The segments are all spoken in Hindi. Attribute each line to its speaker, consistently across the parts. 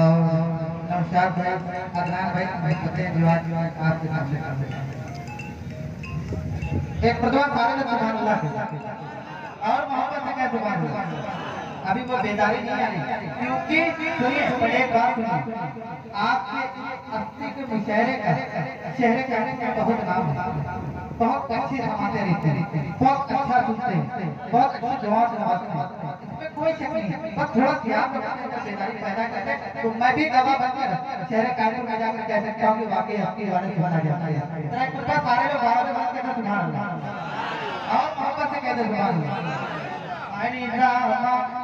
Speaker 1: और नौशाद एक प्रदवान सारे में सुभान अल्लाह के और मोहब्बत से सुभान अल्लाह अभी वो बेदारी नहीं आई क्योंकि सुनिए बड़े बात सुनिए। आपके अस्सी के मुशहरे का, चेहरे का बहुत नाम है। बहुत अच्छी समाते रहते हैं। बहुत अच्छा सुनते हैं। बहुत अच्छी जवाब नवाजते हैं। इसमें कोई शक नहीं। बस थोड़ा ध्यान रखने का बेदारी पैदा करते हैं। तो मैं भी गवाह बनकर चेहरे कायदे में जाकर कह सकता हूँ कि वाकई आपकी वाणी बना जाता है। सारे लोग बारह में बात करना सुना और मोहब्बत से कहते सुभान अल्लाह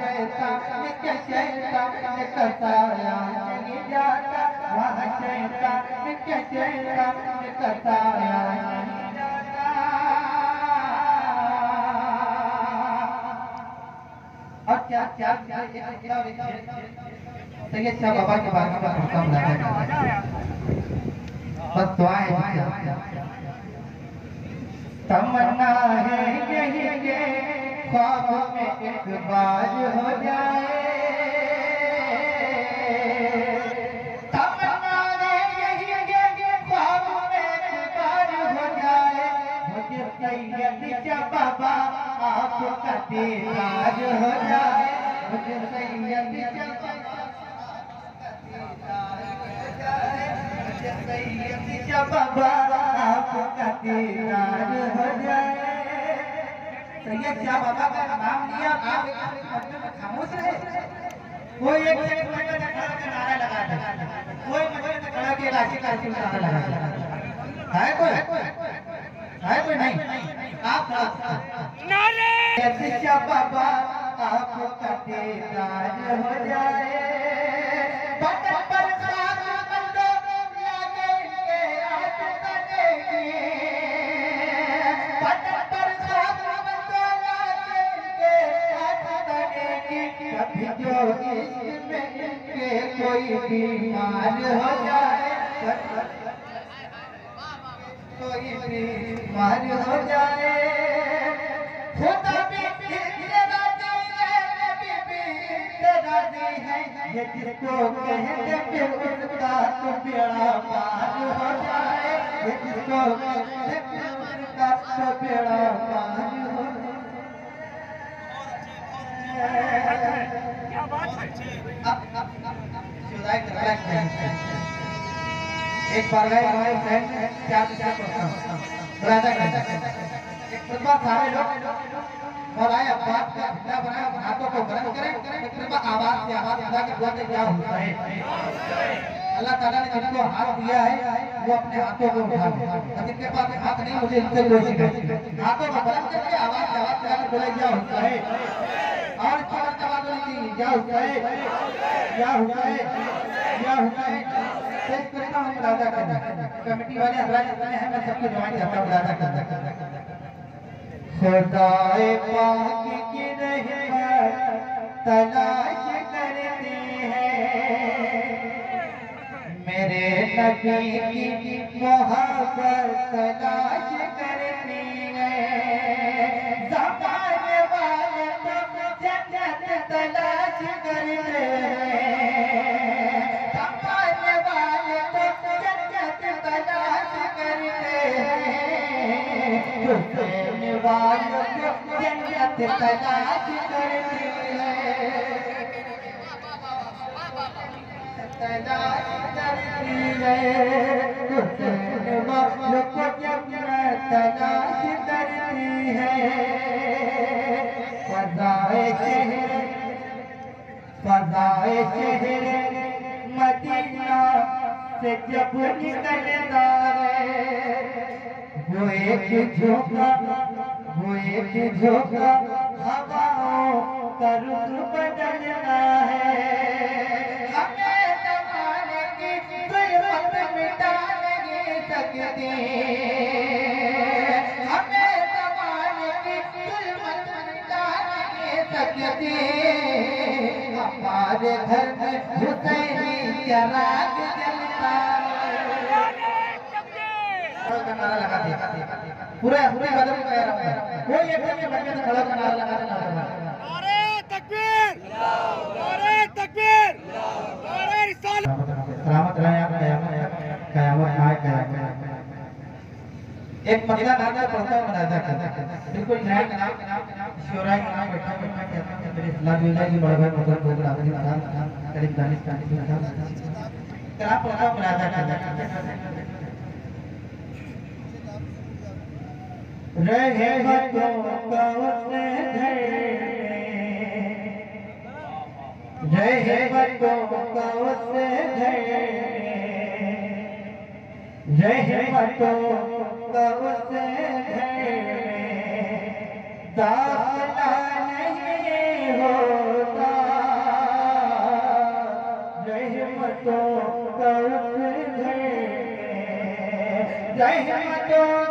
Speaker 1: वहाँ शैतान के शैतान का नहीं जाता वहाँ शैतान के शैतान का साया नहीं जाता और क्या क्या क्या क्या सैयद शाह बाबा के बारे में थोड़ा बताया बस दुआएँ तमन्ना है यही के ख्वाब में एक बार हो जाए है हो बाबा आपका दीदार हो जाए मुझे बाबा आपका दीदार हो जाए सैयद शाह बाबा का नाम लिया? आप खामोश रहे। कोई एक सेकंड में खड़ा कर नारा लगा था कोई मज़े में खड़ा के राशि का राशि नारा लगा था है कोई? है कोई नहीं? आप
Speaker 2: नारे
Speaker 1: शाह बाबा आपका दीदार हो जाए बटन बीमार हो जाए। खुदा भी तेरा जी है, नबी भी तेरा जी है। ये जिसको कहते फिर उसका तो बेड़ा पार हो जाए। ये जिसको कहते फिर उसका तो बेड़ा पार हो जाए।
Speaker 2: क्या बात है
Speaker 1: अब अब एक बार गए हमारे फ्रेंड क्या क्या करता हूँ? राजा कहता एक कृपा सारे लोग और आए का भिंडा बनाए हाथों को गरम करें कृपा आवाज़ से आवाज़ खुदा के दुआ से क्या होता है अल्लाह ताला ने जिनको हाथ दिया है वो अपने हाथों को उठा अब जिनके पास हाथ नहीं मुझे इनसे शिकायत हाथों को गरम करके आवाज़ से आवाज़ लगा के बोले क्या होता है और के बात नहीं क्या होता है क्या होता है क्या होता है पेश करता हूँ राजा का कमेटी वाले हजरात जितने हैं मैं सबको ज्वाइन करता हूँ राजा का खुदाए पाक की रहमत तलाश करते हैं। मेरे नबी की मोहब्बत तलाश करते जन्नत तलाश करते हैं हुसैन वाले वालों को जन्नत तलाश करती है तलाश करती है हुसैन वालों को जन्नत तलाश करती है फजाए शहर फजाए शहर मदीना से जब निकलता है वो एक झोंका वो एक झोंका हवाओं का रुख बदलना है। हमें जमाने की जुल्मत मिटा नहीं सकती। हमें जमाने की जुल्मत मिटा नहीं सकती। हमारे घर में हुसैनी चराग जलता का नारा लगा दिया पूरे पूरे बदल में गया रहा है कोई एक जगह बैठ के खड़ा नारा लगा देना
Speaker 2: नारे तकबीर! नारे तकबीर! नारे रिसालत
Speaker 1: सलामत रहे आप कयामत कयामत आए कयामत एक मदीना नारा पढ़ता हुआ मनाजा करता बिल्कुल न्याय शिवराय का नाम बैठा बैठा कहता है मेरे इस्लाम में की बड़ा भाई मतलब बोल रहा है करीब दानिश का नाम करा पढ़ता हुआ मनाजा करता रहे हिम्मत को कवो से धेने जय हिम्मत को कवो से धेने जय मतो कवो से नहीं हो तो जय मतो कवो से धेने जय मतो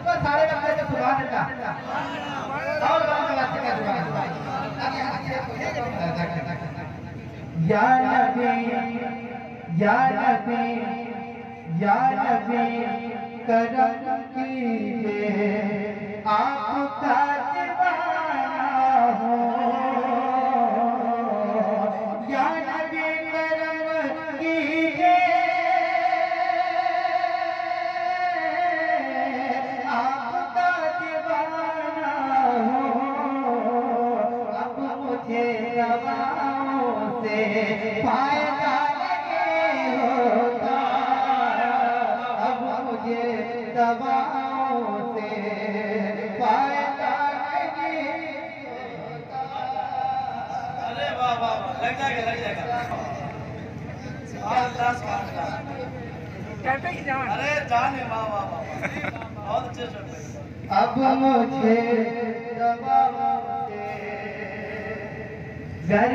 Speaker 1: किसी सारे बंदे को सुभान अल्लाह और बात बात का सुभान या नबी या नबी या नबी, करम कीजिए दवाओं से फ़ायदा नहीं
Speaker 3: अरे वाह वाह वाह, लग जाएगा लग जाएगा हाँ, लास्ट का, लास्ट।
Speaker 2: कहते की जान
Speaker 3: अरे जाने वाह वाह वाह वाह। बहुत अच्छे शॉट
Speaker 1: अब मुझे दवाओं से घर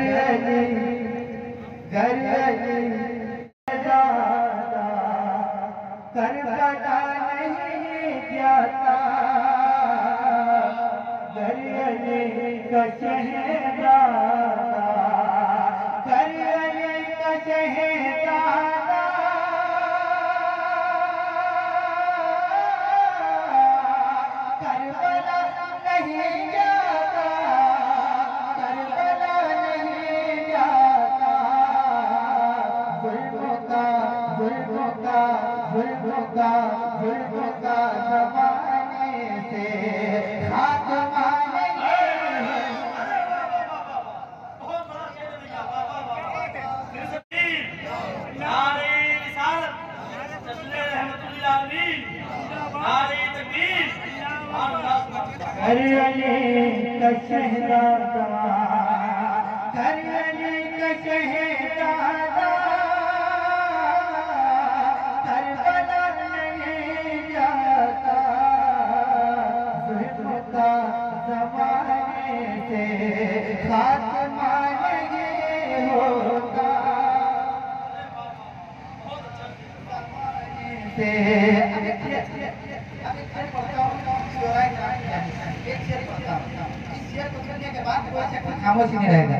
Speaker 1: चा शहजादा खामोश नहीं रहेगा।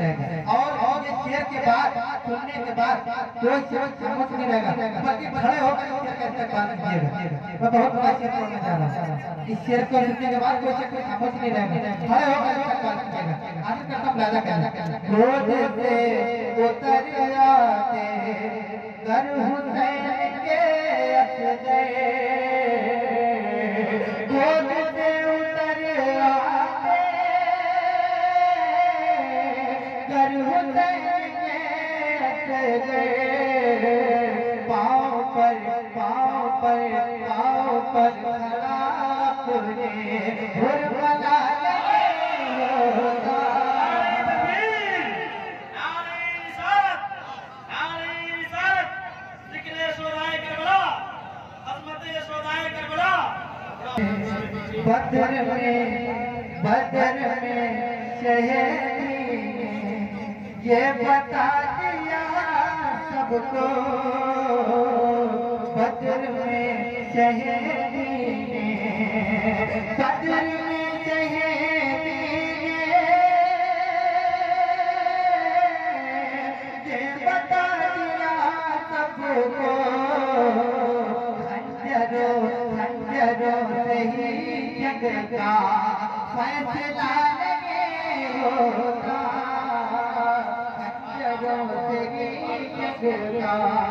Speaker 1: और और ये शेर के बाद, सुनने के बाद कोई शख्स खामोश नहीं रहेगा। बल्कि खड़े होकर इस शेर का इस्तेमाल कीजिएगा। मैं बहुत बड़ा शेर पढ़ने जा रहा हूँ। इस शेर को सुनने के बाद कोई शख्स खामोश नहीं रहेगा। खड़े होकर इस्तेमाल कीजिएगा। आगे करता हूँ लाजा कहना क्रोध से उतर आते घर हुसैन के असदे बदर में बदर में शहरी ये बता सबको बदर में बदर में ये बता दिया सबको खंजरों खंजरों से जग का फैसला ही